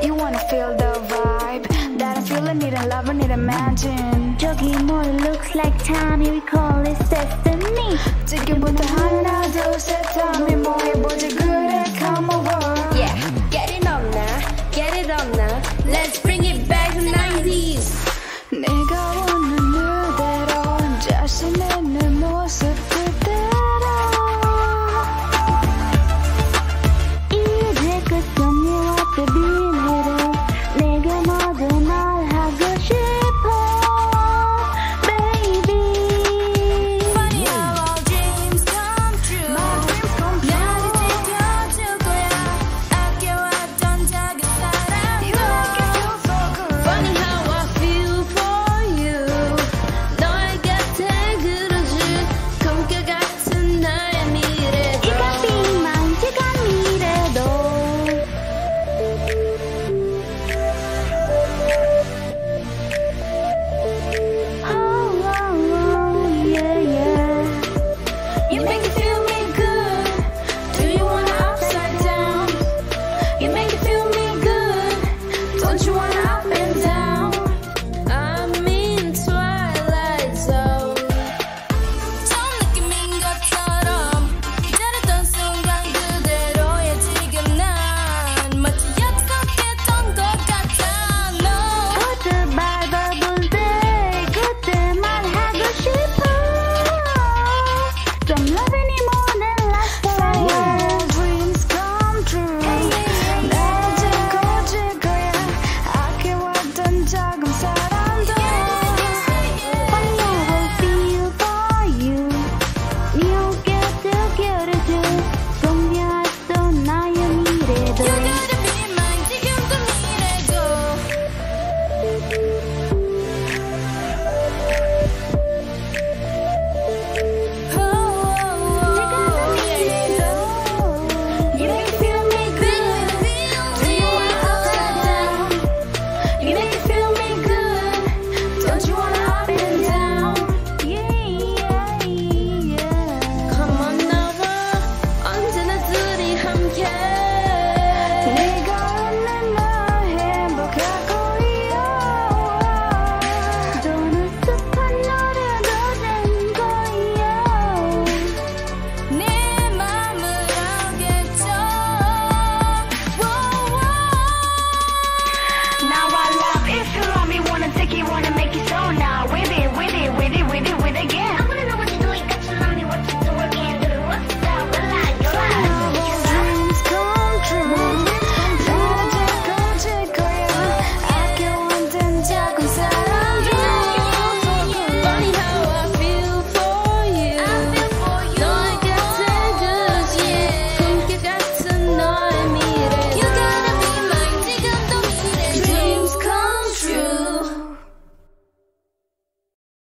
You wanna feel the vibe that I'm feeling, need a lover, need a mansion. 저기 뭐를 looks like time, we call it destiny. 지금부터 하나, 둘, 셋.